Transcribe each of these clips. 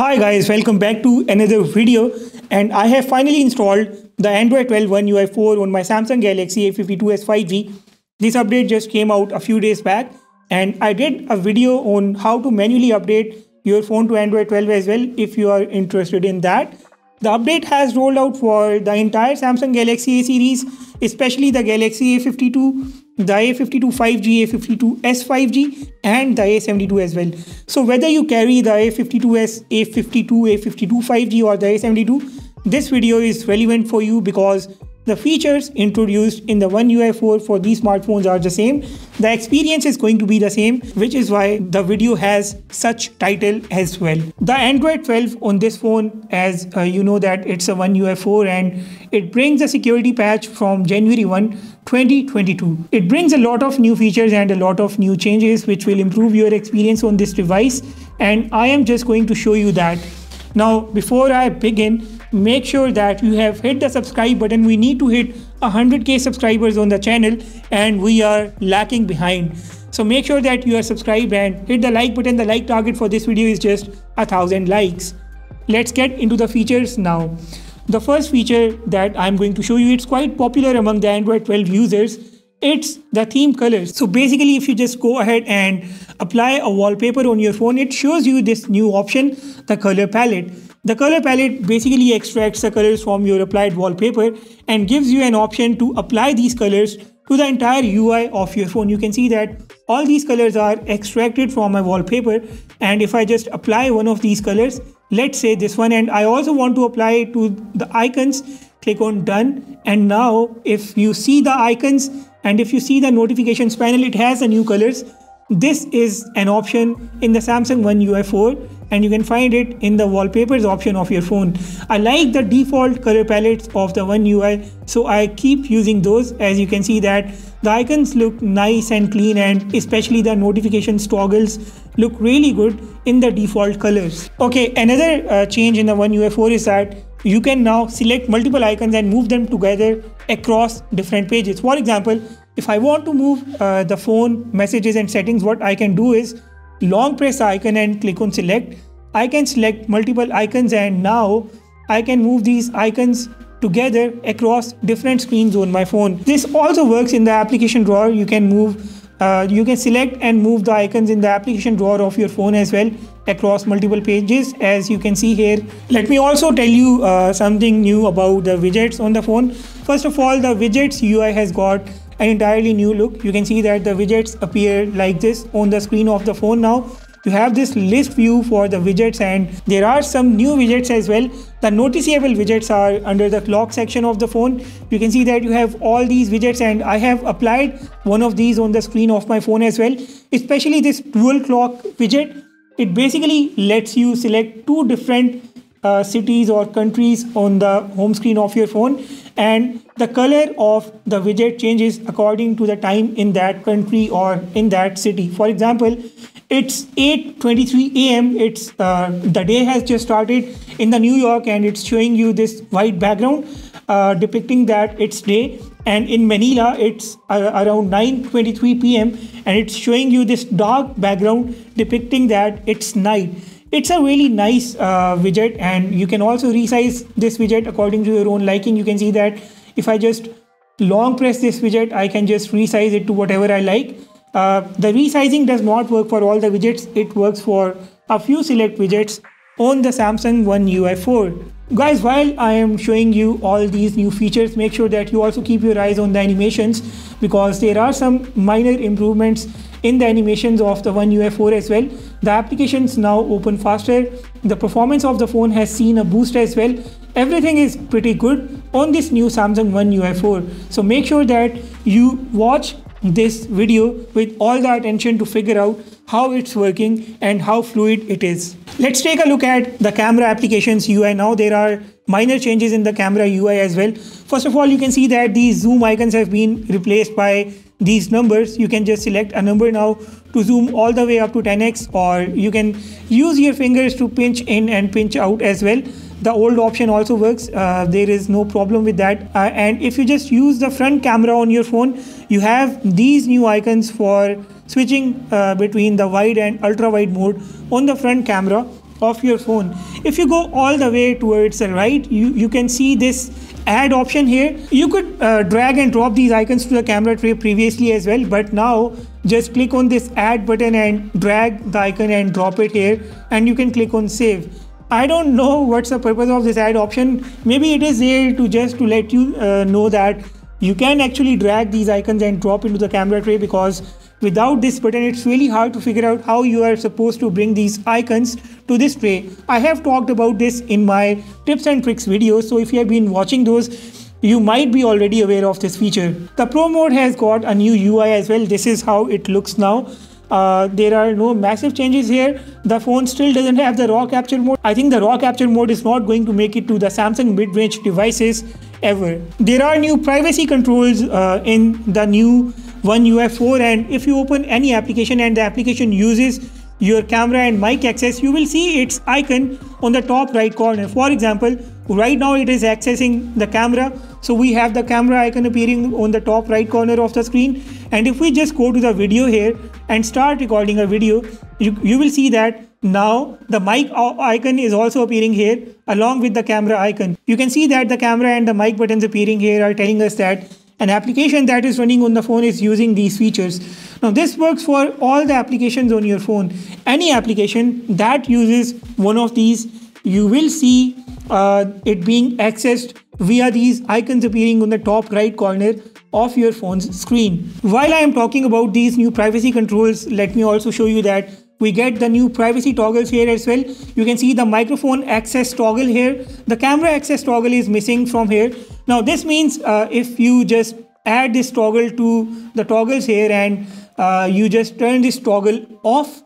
Hi guys, welcome back to another video and I have finally installed the Android 12 One UI 4 on my Samsung Galaxy A52s 5G. This update just came out a few days back and I did a video on how to manually update your phone to Android 12 as well if you are interested in that. The update has rolled out for the entire Samsung Galaxy A series, especially the Galaxy A52 the A52 5G, A52s 5G and the A72 as well. So whether you carry the A52s, A52, A52 5G or the A72, this video is relevant for you because the features introduced in the One UI 4 for these smartphones are the same. The experience is going to be the same, which is why the video has such title as well. The Android 12 on this phone, as uh, you know that it's a One UI 4 and it brings a security patch from January 1, 2022. It brings a lot of new features and a lot of new changes which will improve your experience on this device and I am just going to show you that. Now, before I begin, make sure that you have hit the subscribe button. We need to hit 100k subscribers on the channel and we are lacking behind. So make sure that you are subscribed and hit the like button. The like target for this video is just a thousand likes. Let's get into the features now. The first feature that i'm going to show you it's quite popular among the android 12 users it's the theme colors. So basically if you just go ahead and apply a wallpaper on your phone it shows you this new option the color palette. The color palette basically extracts the colors from your applied wallpaper and gives you an option to apply these colors to the entire UI of your phone. You can see that all these colors are extracted from my wallpaper. And if I just apply one of these colors, let's say this one and I also want to apply to the icons, click on done and now if you see the icons and if you see the notifications panel, it has the new colors. This is an option in the Samsung One UI 4 and you can find it in the wallpapers option of your phone. I like the default color palettes of the One UI so I keep using those as you can see that the icons look nice and clean and especially the notifications toggles look really good in the default colors. Okay, another uh, change in the One UI 4 is that you can now select multiple icons and move them together across different pages. For example, if I want to move uh, the phone messages and settings, what I can do is long press icon and click on select. I can select multiple icons and now I can move these icons together across different screens on my phone. This also works in the application drawer. You can move, uh, you can select and move the icons in the application drawer of your phone as well across multiple pages as you can see here. Let me also tell you uh, something new about the widgets on the phone. First of all, the widgets UI has got an entirely new look. You can see that the widgets appear like this on the screen of the phone now. You have this list view for the widgets and there are some new widgets as well. The noticeable widgets are under the clock section of the phone. You can see that you have all these widgets and I have applied one of these on the screen of my phone as well. Especially this dual clock widget. It basically lets you select two different uh, cities or countries on the home screen of your phone and the color of the widget changes according to the time in that country or in that city for example it's 8:23 a.m. It's uh, the day has just started in the New York, and it's showing you this white background uh, depicting that it's day. And in Manila, it's uh, around 9:23 p.m. and it's showing you this dark background depicting that it's night. It's a really nice uh, widget, and you can also resize this widget according to your own liking. You can see that if I just long press this widget, I can just resize it to whatever I like. Uh, the resizing does not work for all the widgets. It works for a few select widgets on the Samsung One UI 4. Guys, while I am showing you all these new features, make sure that you also keep your eyes on the animations because there are some minor improvements in the animations of the One UI 4 as well. The applications now open faster. The performance of the phone has seen a boost as well. Everything is pretty good on this new Samsung One UI 4. So make sure that you watch this video with all the attention to figure out how it's working and how fluid it is. Let's take a look at the camera applications UI. Now there are minor changes in the camera UI as well. First of all, you can see that these zoom icons have been replaced by these numbers. You can just select a number now to zoom all the way up to 10x or you can use your fingers to pinch in and pinch out as well the old option also works uh, there is no problem with that uh, and if you just use the front camera on your phone you have these new icons for switching uh, between the wide and ultra wide mode on the front camera of your phone. If you go all the way towards the right, you, you can see this add option here. You could uh, drag and drop these icons to the camera tray previously as well, but now just click on this add button and drag the icon and drop it here and you can click on save. I don't know what's the purpose of this add option. Maybe it is there to just to let you uh, know that you can actually drag these icons and drop into the camera tray because without this button it's really hard to figure out how you are supposed to bring these icons to this tray. I have talked about this in my tips and tricks videos so if you have been watching those you might be already aware of this feature. The Pro mode has got a new UI as well. This is how it looks now. Uh, there are no massive changes here. The phone still doesn't have the RAW capture mode. I think the RAW capture mode is not going to make it to the Samsung mid-range devices ever. There are new privacy controls uh, in the new One UI 4 and if you open any application and the application uses your camera and mic access, you will see its icon on the top right corner. For example, right now it is accessing the camera. So we have the camera icon appearing on the top right corner of the screen. And if we just go to the video here and start recording a video, you, you will see that now the mic icon is also appearing here along with the camera icon. You can see that the camera and the mic buttons appearing here are telling us that an application that is running on the phone is using these features. Now this works for all the applications on your phone. Any application that uses one of these, you will see uh, it being accessed via these icons appearing on the top right corner of your phone's screen. While I am talking about these new privacy controls, let me also show you that we get the new privacy toggles here as well. You can see the microphone access toggle here. The camera access toggle is missing from here. Now this means uh, if you just add this toggle to the toggles here and uh, you just turn this toggle off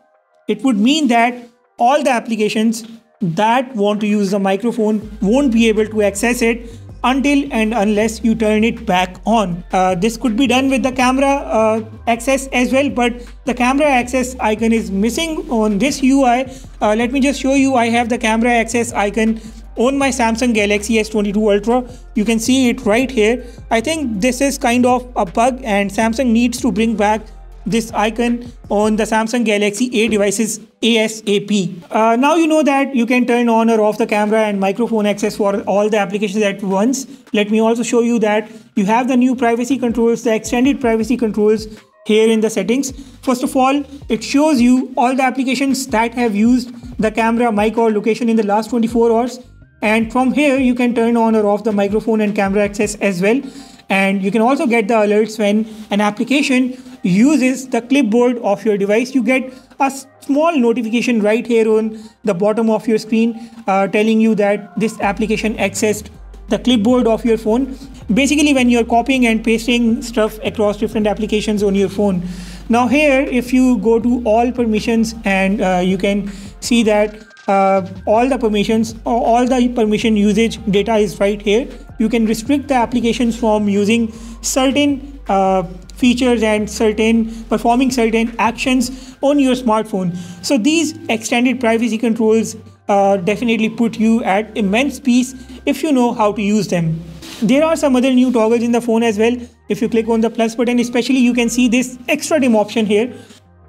it would mean that all the applications that want to use the microphone won't be able to access it until and unless you turn it back on. Uh, this could be done with the camera uh, access as well, but the camera access icon is missing on this UI. Uh, let me just show you, I have the camera access icon on my Samsung Galaxy S22 Ultra. You can see it right here. I think this is kind of a bug and Samsung needs to bring back this icon on the Samsung Galaxy A devices ASAP. Uh, now you know that you can turn on or off the camera and microphone access for all the applications at once. Let me also show you that you have the new privacy controls, the extended privacy controls here in the settings. First of all, it shows you all the applications that have used the camera, mic or location in the last 24 hours. And from here, you can turn on or off the microphone and camera access as well. And you can also get the alerts when an application uses the clipboard of your device, you get a small notification right here on the bottom of your screen uh, telling you that this application accessed the clipboard of your phone. Basically, when you're copying and pasting stuff across different applications on your phone. Now here, if you go to all permissions and uh, you can see that uh, all the permissions, or all the permission usage data is right here. You can restrict the applications from using certain uh, features and certain performing certain actions on your smartphone. So these extended privacy controls uh, definitely put you at immense peace if you know how to use them. There are some other new toggles in the phone as well. If you click on the plus button, especially you can see this extra dim option here.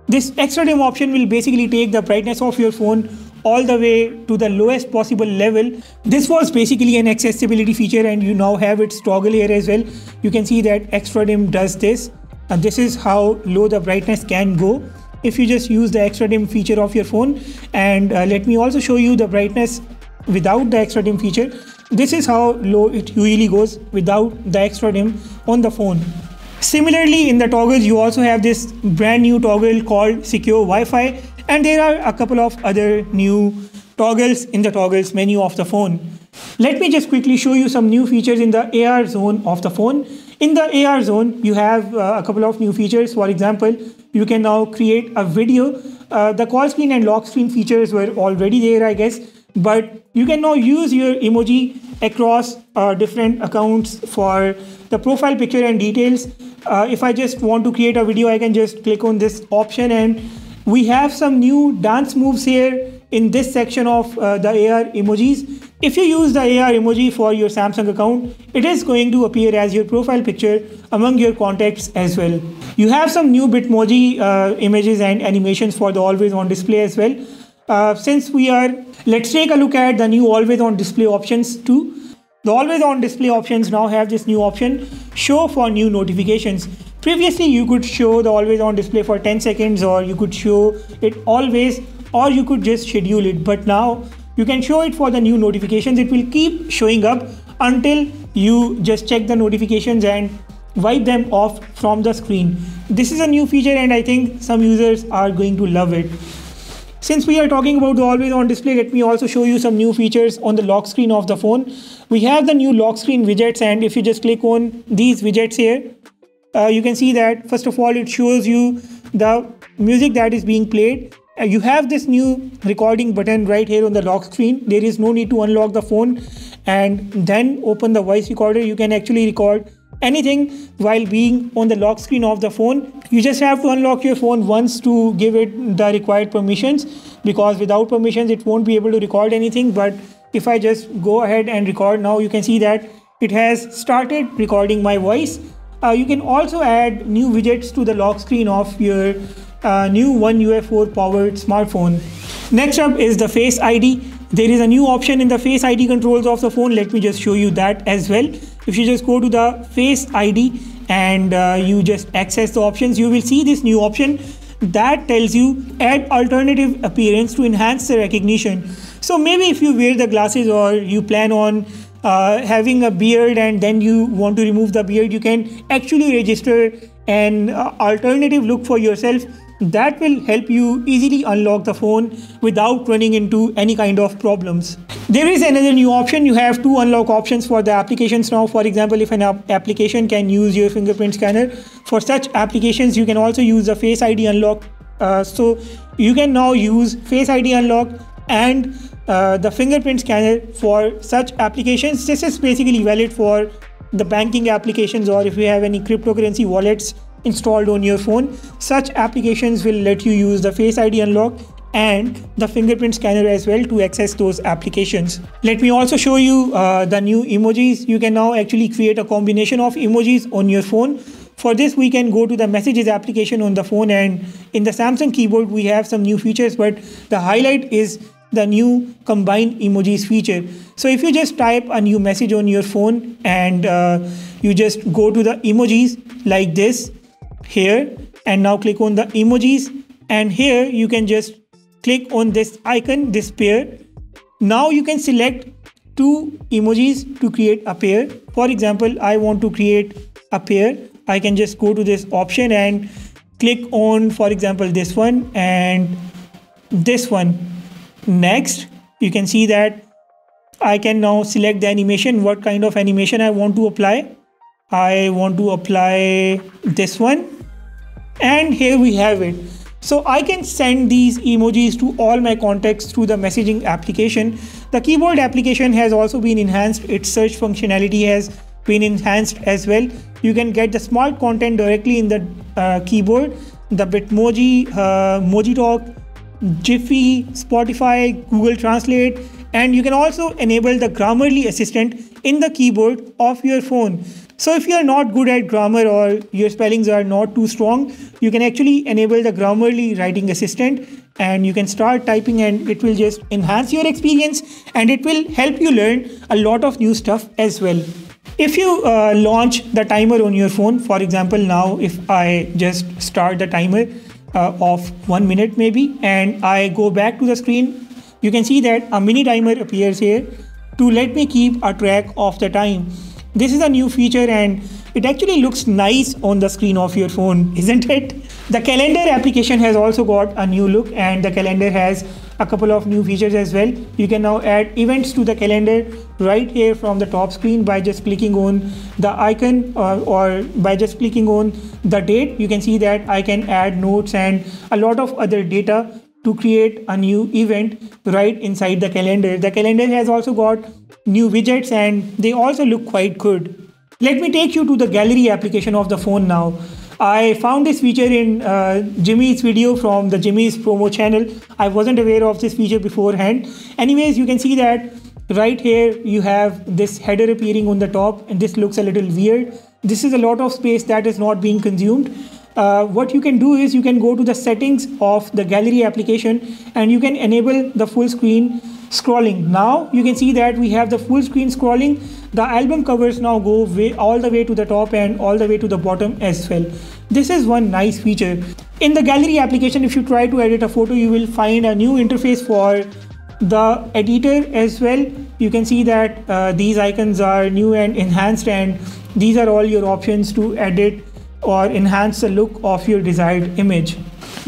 This extra dim option will basically take the brightness of your phone all the way to the lowest possible level. This was basically an accessibility feature and you now have its toggle here as well. You can see that extra dim does this. And this is how low the brightness can go. If you just use the extra dim feature of your phone and uh, let me also show you the brightness without the extra dim feature. This is how low it usually goes without the extra dim on the phone. Similarly in the toggles you also have this brand new toggle called secure wi-fi and there are a couple of other new toggles in the toggles menu of the phone. Let me just quickly show you some new features in the AR zone of the phone. In the AR zone, you have uh, a couple of new features. For example, you can now create a video. Uh, the call screen and lock screen features were already there, I guess, but you can now use your emoji across uh, different accounts for the profile picture and details. Uh, if I just want to create a video, I can just click on this option and we have some new dance moves here in this section of uh, the AR emojis. If you use the AR emoji for your Samsung account, it is going to appear as your profile picture among your contacts as well. You have some new Bitmoji uh, images and animations for the always on display as well. uh, since we are, let's take a look at the new always on display options too. The always on display options now have this new option, show for new notifications. Previously, you could show the always on display for 10 seconds or you could show it always or you could just schedule it. But now you can show it for the new notifications. It will keep showing up until you just check the notifications and wipe them off from the screen. This is a new feature and I think some users are going to love it. Since we are talking about the always on display, let me also show you some new features on the lock screen of the phone. We have the new lock screen widgets and if you just click on these widgets here, uh, you can see that first of all it shows you the music that is being played. Uh, you have this new recording button right here on the lock screen. There is no need to unlock the phone and then open the voice recorder. You can actually record anything while being on the lock screen of the phone. You just have to unlock your phone once to give it the required permissions because without permissions it won't be able to record anything. But if I just go ahead and record now, you can see that it has started recording my voice. Uh, you can also add new widgets to the lock screen of your uh, new One UI4 powered smartphone. Next up is the Face ID. There is a new option in the Face ID controls of the phone. Let me just show you that as well. If you just go to the Face ID and uh, you just access the options, you will see this new option that tells you add alternative appearance to enhance the recognition. So maybe if you wear the glasses or you plan on uh, having a beard and then you want to remove the beard, you can actually register an uh, alternative look for yourself that will help you easily unlock the phone without running into any kind of problems. There is another new option. You have two unlock options for the applications now. For example, if an application can use your fingerprint scanner, for such applications, you can also use the Face ID unlock. Uh, so you can now use Face ID unlock and uh, the fingerprint scanner for such applications. This is basically valid for the banking applications or if you have any cryptocurrency wallets installed on your phone. Such applications will let you use the Face ID unlock and the fingerprint scanner as well to access those applications. Let me also show you uh, the new emojis. You can now actually create a combination of emojis on your phone. For this, we can go to the messages application on the phone and in the Samsung keyboard, we have some new features, but the highlight is the new combined emojis feature. So if you just type a new message on your phone and uh, you just go to the emojis like this, here and now click on the emojis and here you can just click on this icon this pair. Now you can select two emojis to create a pair. For example i want to create a pair. I can just go to this option and click on for example this one and this one next you can see that i can now select the animation what kind of animation i want to apply i want to apply this one and here we have it so I can send these emojis to all my contacts through the messaging application. The keyboard application has also been enhanced. Its search functionality has been enhanced as well. You can get the smart content directly in the uh, keyboard. The Bitmoji, uh, Mojitok, Giphy, Spotify, Google Translate, and you can also enable the Grammarly assistant in the keyboard of your phone. So if you are not good at grammar or your spellings are not too strong, you can actually enable the Grammarly writing assistant and you can start typing and it will just enhance your experience and it will help you learn a lot of new stuff as well. If you uh, launch the timer on your phone, for example, now if I just start the timer uh, of one minute maybe and I go back to the screen, you can see that a mini timer appears here to let me keep a track of the time. This is a new feature and it actually looks nice on the screen of your phone, isn't it? The calendar application has also got a new look and the calendar has a couple of new features as well. You can now add events to the calendar right here from the top screen by just clicking on the icon or, uh, or by just clicking on the date. You can see that I can add notes and a lot of other data to create a new event right inside the calendar. The calendar has also got new widgets and they also look quite good. Let me take you to the gallery application of the phone now. I found this feature in uh, Jimmy's video from the Jimmy's promo channel. I wasn't aware of this feature beforehand. Anyways, you can see that right here you have this header appearing on the top and this looks a little weird. This is a lot of space that is not being consumed uh, what you can do is you can go to the settings of the gallery application and you can enable the full screen scrolling. Now you can see that we have the full screen scrolling. The album covers now go way, all the way to the top and all the way to the bottom as well. This is one nice feature. In the gallery application if you try to edit a photo you will find a new interface for the editor as well. You can see that uh, these icons are new and enhanced and these are all your options to edit or enhance the look of your desired image.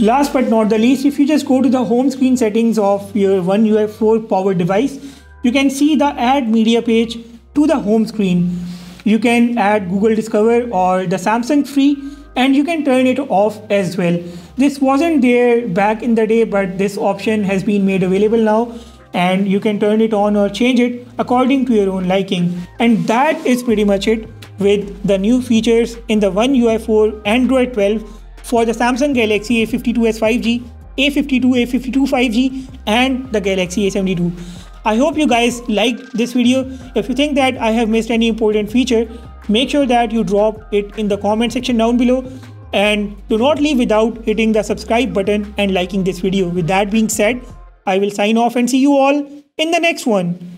Last but not the least, if you just go to the home screen settings of your One UI 4 powered device, you can see the add media page to the home screen. You can add Google Discover or the Samsung Free and you can turn it off as well. This wasn't there back in the day, but this option has been made available now and you can turn it on or change it according to your own liking. And that is pretty much it with the new features in the One UI 4 Android 12 for the Samsung Galaxy A52s 5G, A52, A52 5G and the Galaxy A72. I hope you guys liked this video. If you think that I have missed any important feature, make sure that you drop it in the comment section down below and do not leave without hitting the subscribe button and liking this video. With that being said, I will sign off and see you all in the next one.